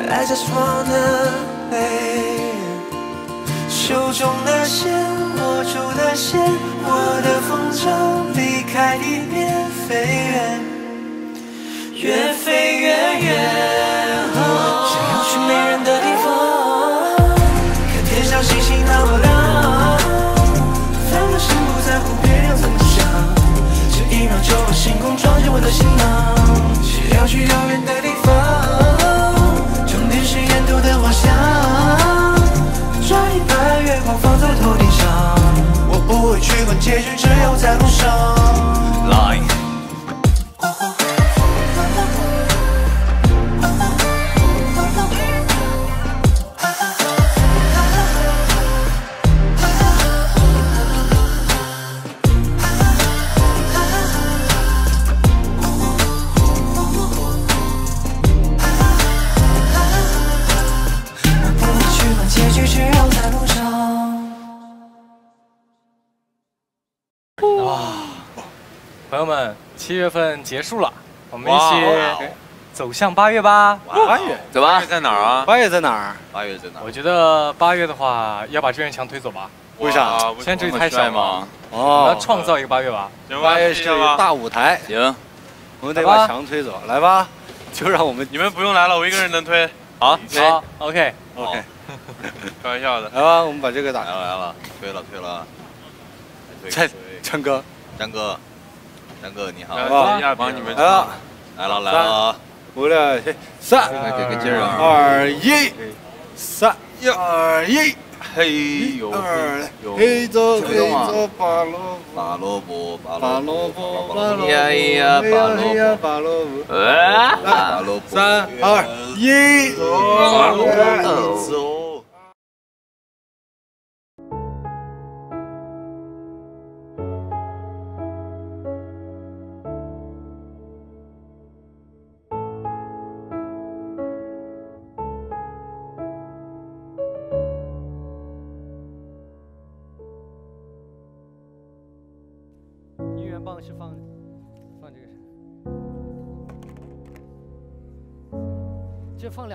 I just wanna. 手中的线，握住的线，我的风筝离开地面飞远。越飞越远，想要去没人的地方，看天上星星那么亮，翻个身不在乎别人怎么想，这一秒就把星空装进我的行囊，想要去遥远的去管结局，只要在路上。Line。朋友们，七月份结束了，我们一起走向八月吧。八月走吧。八月在哪儿啊？八月在哪儿？八月在哪儿？我觉得八月的话，要把这面墙推走吧。为啥现在这里太小这么帅吗了。哦我们要创造一个八月吧。八月是大舞台，行，我们得把墙推走，来吧，就让我们你们不用来了，我一个人能推。好，好，OK OK，*laughs* 开玩笑的。来吧，我们把这个打来了来了，推了推了。再张哥，张哥，张哥你好。来帮你们。来了，来了来了。五六七三，给个劲儿啊。二一，三。一二一，嘿呦嘿呦黑走黑这个动啊走拔萝拔萝卜，拔拔萝卜，拔萝卜，呀呀拔萝卜哎呀拔萝卜，拔萝卜三。二一，拔萝卜走。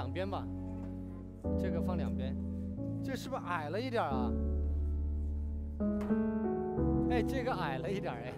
两边吧，这个放两边，这是不是矮了一点啊？哎，这个矮了一点哎。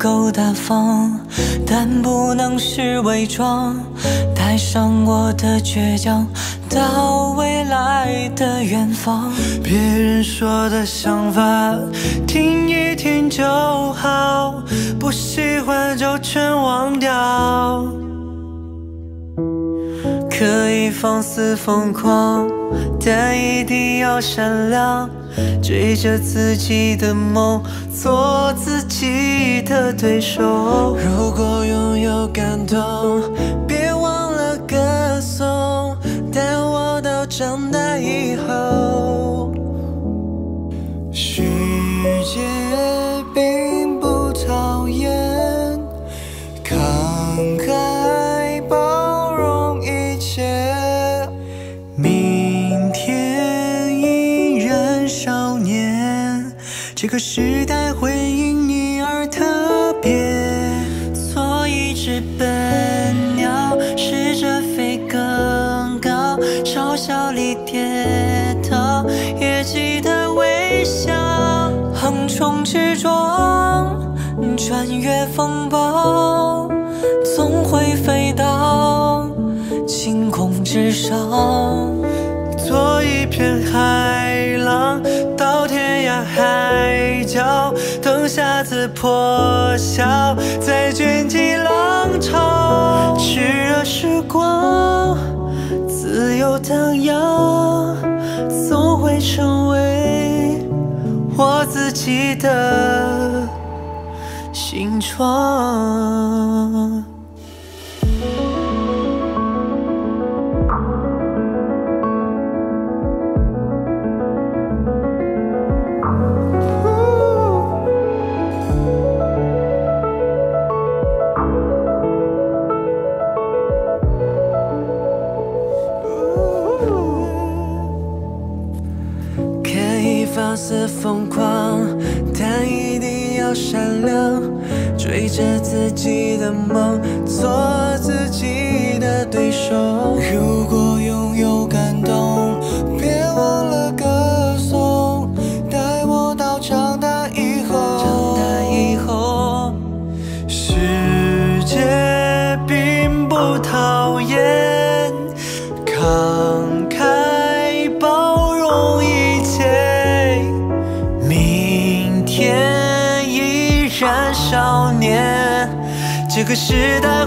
够大方，但不能是伪装。带上我的倔强，到未来的远方。别人说的想法，听一听就好，不喜欢就全忘掉。可以放肆疯狂，但一定要善良。追着自己的梦，做自己的对手。如果拥有感动，别忘了歌颂，带我到长大以后。上。做一片海浪，到天涯海角，等下次破晓，再卷起浪潮。炽热时光，自由荡漾，总会成为我自己的形状。要善良。追着自己的梦，做这个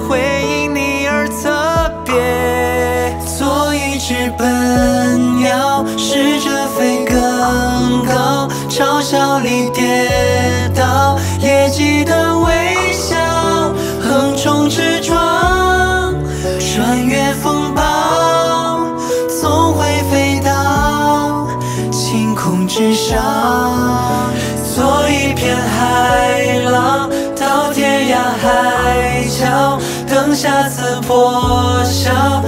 下次破晓，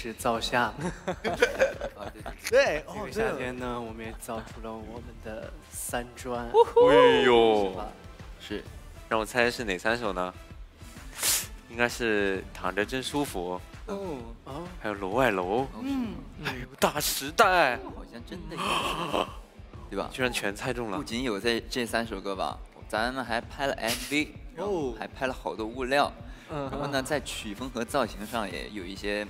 是造夏。*laughs* 对这个夏天呢，我们也造出了我们的三专。哎呦，是，让我猜是哪三首呢？应该是躺着真舒服，哦。哦，还有楼外楼，嗯，还有大时代，好像真的有，对吧？居然全猜中了。不。仅有这这三首歌吧，咱们还拍了 MV，哦，还拍了好多物料，嗯。然后呢，在曲风和造型上也有一些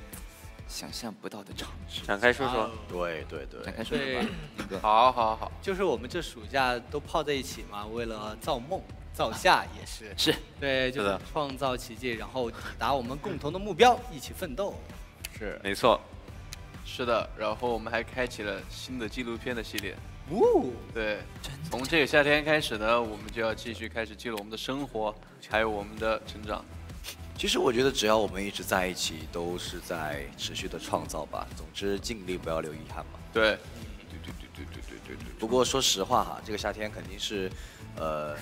想象不到的尝试。展开说说。对对对，展开说说吧，那个好好好，就是我们这暑假都泡在一起嘛，为了造梦、造夏也是。是对，就是创造奇迹，然后抵达我们共同的目标，*laughs* 一起奋斗。是没错，是的，然后我们还开启了新的纪录片的系列。哦，对，从这个夏天开始呢，我们就要继续开始记录我们的生活，还有我们的成长。其实我觉得只要我们一直在一起，都是在持续的创造吧。总之，尽力不要留遗憾嘛。对，对对对对对对对对。不过说实话哈，这个夏天肯定是，呃，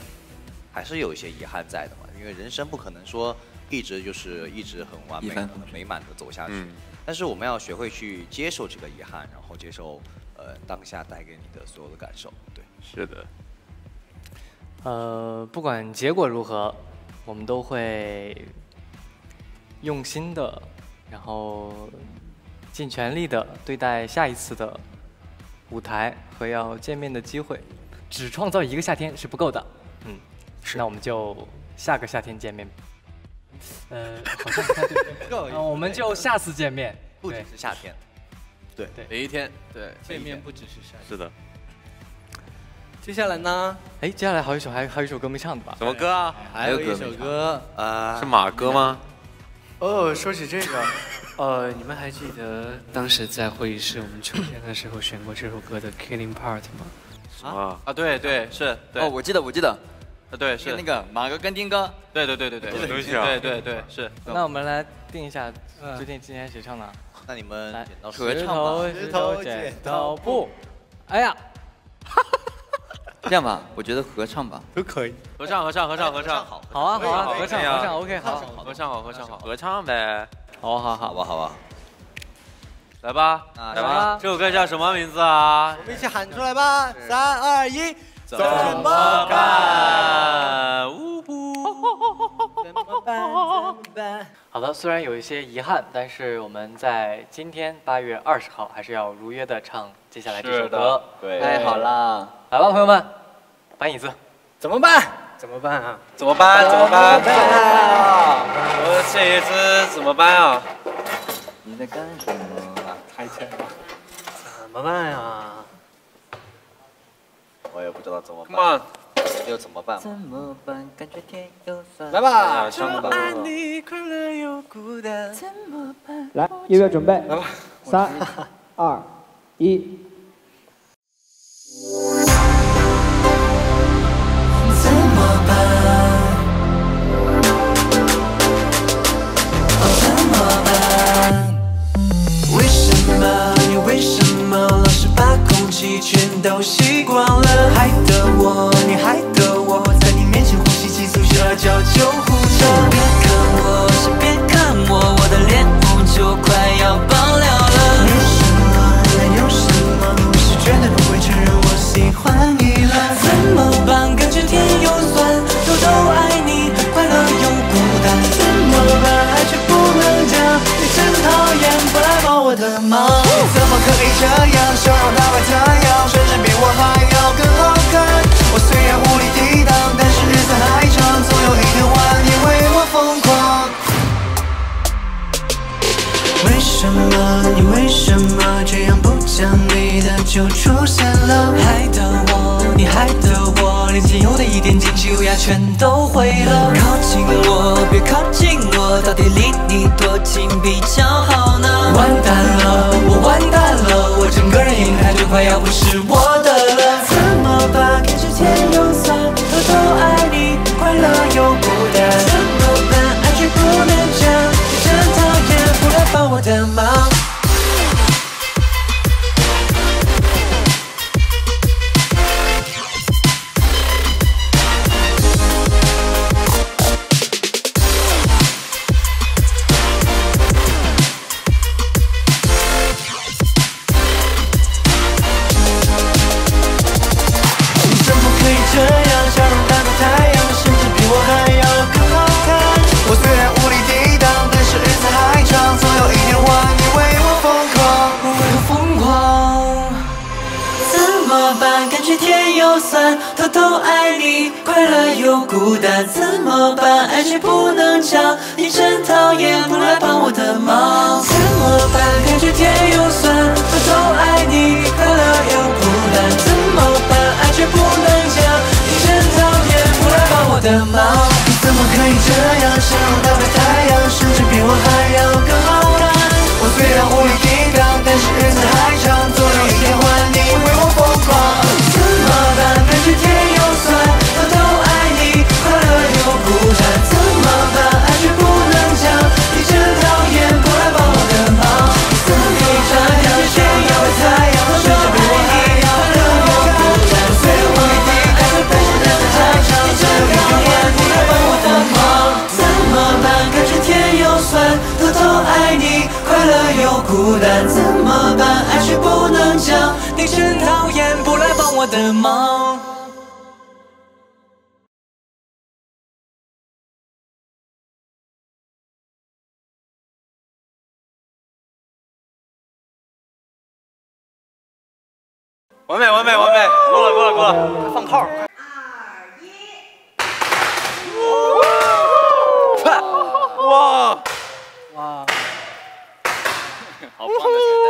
还是有一些遗憾在的嘛。因为人生不可能说一直就是一直很完美的一帆风、美满的走下去。嗯但是我们要学会去接受这个遗憾，然后接受呃当下带给你的所有的感受。对，是的，呃，不管结果如何，我们都会用心的，然后尽全力的对待下一次的舞台和要见面的机会。只创造一个夏天是不够的，嗯，那我们就下个夏天见面。呃，*laughs* 好像不太对，我们就下次见面。不只是夏天。对对，每一天，对，见面不只是夏天。是的。接下来呢？哎，接下来还有一首还还有一首歌没唱的吧？什么歌啊？还有一首歌，呃，是马哥吗？哦，说起这个，*laughs* 呃，你们还记得当时在会议室我们秋天的时候选过这首歌的 Killing Part 吗？啊啊，对对是，对。哦，我记得我记得，啊对是那个马哥跟丁哥，对对对对对，什么东西啊对对对是。那我们来定一下，决定今天谁唱的？*laughs* 那你们来剪刀合唱吧石头石头剪刀布。哎呀，*laughs* 这样吧，我觉得合唱吧。都可以。合唱合唱合唱合唱，好，好啊好啊，合唱合唱 OK 好，合唱好合唱好，合唱呗。好好好，吧，好吧。来吧那来吧，这首歌叫什么名字啊？我们一起喊出来吧！三二一，怎么办？呜呼！怎么办？怎么办？好的，虽然有一些遗憾，但是我们在今天八月二十号还是要如约的唱接下来这首歌。对太好了！来吧，朋友们，搬椅子。怎么办？怎么办啊？怎么办？怎么办？我这一次怎么办啊？你在干什么？太欠了。怎么办呀？我也不知道怎么办。又怎么办？怎么办？感觉天又酸。来吧，唱吧。你快乐又孤单。怎么办？来，音乐准备，来吧三、二、一。怎么办？怎么办？为什么你为什么老是把空气全都吸光了？害得我，你害得我，在你面前呼吸急促需要叫救护车。别看我，是别看我，我的脸红就快要爆我的忙。怎么可以这样，想要打败太阳？甚至比我还要更好看。我虽然无力抵挡，但是日子还长，总有一天换你为我疯狂。为什么你为什么这样不讲理的就出现了？还等我，你害得我，连仅有的一点惊喜优雅全都毁了。靠近我，别靠近我，到底离你多近比较好呢？完蛋了，我完蛋了，我整个人眼看就快要不是我的了。怎么办？感觉甜又酸，偷偷爱你，快乐又孤单。怎么办？爱却不能讲，你真讨厌，不来帮我的忙。孤单，怎么办？爱却不能讲，你真讨厌，不来帮我的忙，怎么办？感觉甜又酸，偷偷爱你，快乐又孤单，怎么办？爱却不能讲，你真讨厌，不来帮我的忙，你怎么可以这样想？打败太阳，甚至比我还要更好看。我虽然无力抵挡，但是我的忙。完美完美完美，够了够了够了，放炮！快！哇哇！好棒的彩蛋！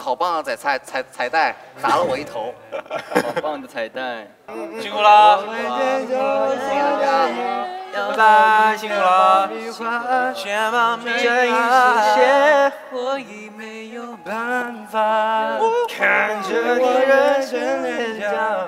哇，好棒啊彩彩彩彩带砸了我一头。好棒的彩带！辛苦了，谢谢大家。拜拜，辛苦了。这一世，我已没有办法看着你认真脸颊。